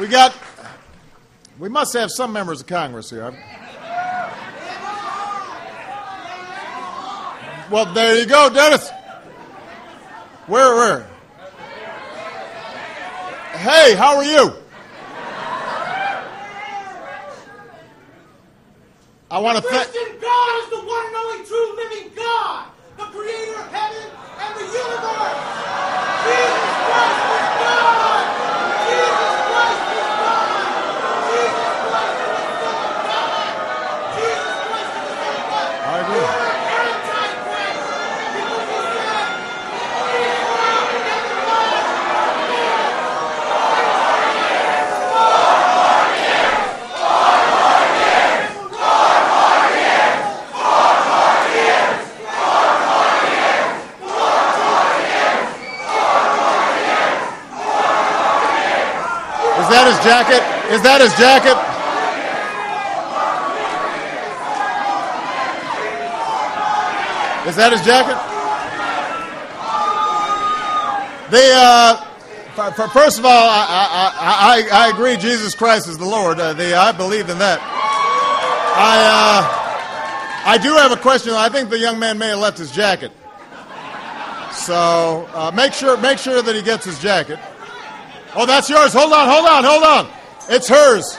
We got. We must have some members of Congress here. Well, there you go, Dennis. Where, where? Hey, how are you? I want to thank. Christian God is the one and only true living God, the creator of heaven and the universe. Jesus Christ is God. Jesus Christ is God. Jesus Christ is the Son of God. Jesus Christ is the Son of God. I agree. You are anti-Christ because you said only Israel can get the blood. Is that his jacket? Is that his jacket? Is that his jacket? The uh, first of all, I, I, I, I agree. Jesus Christ is the Lord. Uh, the, I believe in that. I uh, I do have a question. I think the young man may have left his jacket. So uh, make sure make sure that he gets his jacket. Oh, that's yours. Hold on, hold on, hold on. It's hers.